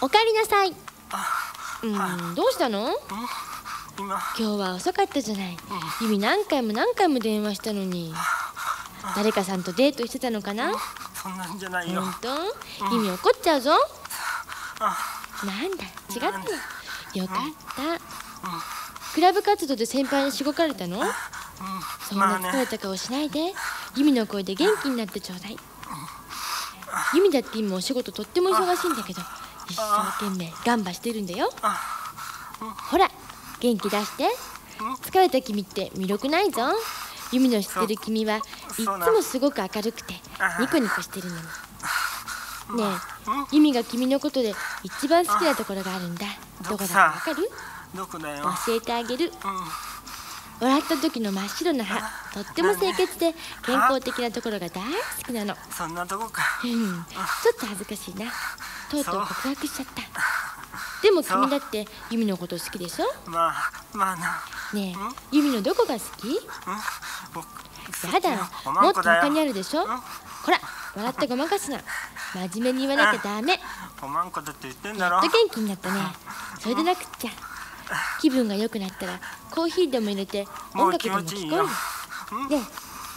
おかえりなさい。うんどうしたの？今。今日は遅かったじゃない。ゆみ何回も何回も電話したのに。誰かさんとデートしてたのかな？そんなんじゃないよ。本当？ゆみ怒っちゃうぞ。なんだ違った。のよかった。クラブ活動で先輩にしごかれたのそん。な疲れた顔しないでユミの声で元気になってちょうだいユミだって今お仕事とっても忙しいんだけど一生懸命頑張してるんだよ。ほら元気出して。疲れた君って魅力ないぞ。ユミの知ってる君はいっつもすごく明るくてニコニコしてるのにねえユミが君のことで一番好きなところがあるんだ。どこだ？かわかる？どこだよ。教えてあげる笑った時の真っ白な歯とっても清潔で健康的なところが大好きなの。そんなとこか。うん。ちょっと恥ずかしいな。とうとう告白しちゃった。でも君だってユミのこと好きでしょ？まあまあな。ねえユミのどこが好き？僕やだおもっと他にあるでしょ？ほら笑ってごまかすな。真面目に言わなきゃダメ。おまんこだって言ってんだろ。やっと元気になったね。それでなくっちゃ気分が良くなったらコーヒーでも入れて音楽でも聴こうよねえ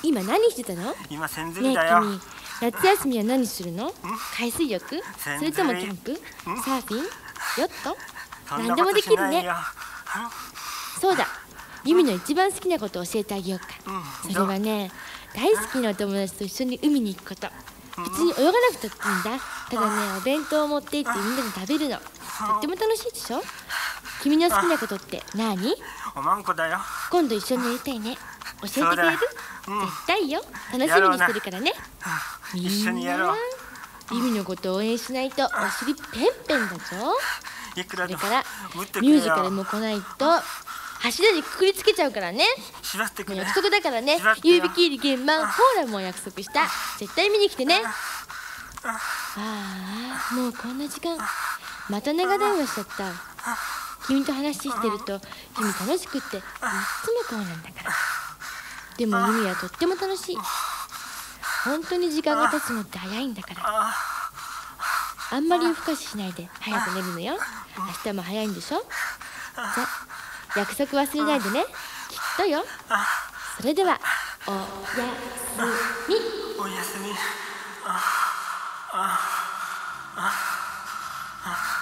今何してたの？今ね君夏休みは何するの？海水浴？それともキャンプ？サーフィン？ヨット？何でもできるね。そうだ。ユミの一番好きなことを教えてあげようか。うん。それはね大好きなお友達と一緒に海に行くこと。別に泳がなくたっていいんだ。ただねお弁当を持って行ってみんなで食べるの。とっても楽しいでしょ？君の好きなことって何？おまんこだよ。今度一緒にやりたいね。教えてくれる？そうん。絶対よ。楽しみにしてるからね。一緒にやろう。みんな。ユミのことを応援しないとお尻ペンペンだぞ。いくらでもからミュージカルも来ないと柱にくくりつけちゃうからね。縛ってくれ。もう約束だからね。指切り現場ほらもう約束した。絶対見に来てね。ああもうこんな時間。また長電話しちゃった君と話してると君楽しくっていっつもこうなんだから。でもユミはとっても楽しい。本当に時間が経つのって早いんだから。あんまり夜更かししないで早く寝るのよ。明日も早いんでしょ？じゃ約束忘れないでね。きっとよ。それではおやすみ。おやすみ。あああ